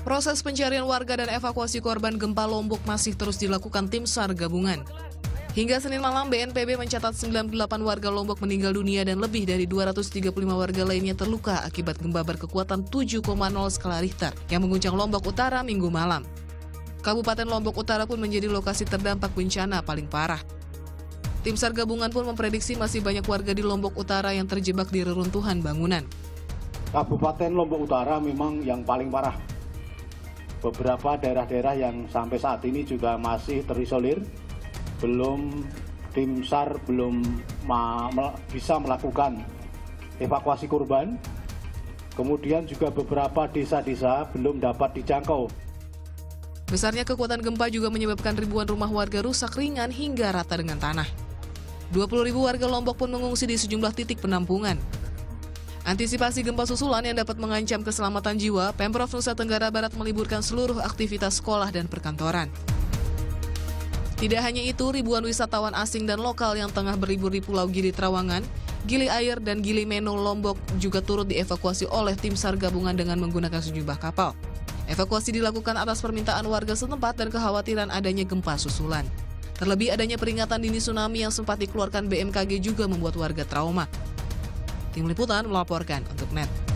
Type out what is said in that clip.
Proses pencarian warga dan evakuasi korban gempa Lombok masih terus dilakukan tim SAR gabungan. Hingga Senin malam, BNPB mencatat 98 warga Lombok meninggal dunia dan lebih dari 235 warga lainnya terluka akibat gempa berkekuatan 7,0 skala Richter yang mengguncang Lombok Utara minggu malam. Kabupaten Lombok Utara pun menjadi lokasi terdampak bencana paling parah. Tim SAR gabungan pun memprediksi masih banyak warga di Lombok Utara yang terjebak di reruntuhan bangunan. Kabupaten Lombok Utara memang yang paling parah beberapa daerah-daerah yang sampai saat ini juga masih terisolir, belum tim SAR belum ma bisa melakukan evakuasi korban. Kemudian juga beberapa desa-desa belum dapat dijangkau. Besarnya kekuatan gempa juga menyebabkan ribuan rumah warga rusak ringan hingga rata dengan tanah. 20 ribu warga Lombok pun mengungsi di sejumlah titik penampungan. Antisipasi gempa susulan yang dapat mengancam keselamatan jiwa, Pemprov Nusa Tenggara Barat meliburkan seluruh aktivitas sekolah dan perkantoran. Tidak hanya itu, ribuan wisatawan asing dan lokal yang tengah berlibur di Pulau Gili Trawangan, Gili Air, dan Gili Meno Lombok juga turut dievakuasi oleh tim SAR gabungan dengan menggunakan sejumlah kapal. Evakuasi dilakukan atas permintaan warga setempat dan kekhawatiran adanya gempa susulan. Terlebih adanya peringatan dini tsunami yang sempat dikeluarkan BMKG juga membuat warga trauma. Tim Liputan melaporkan untuk NET.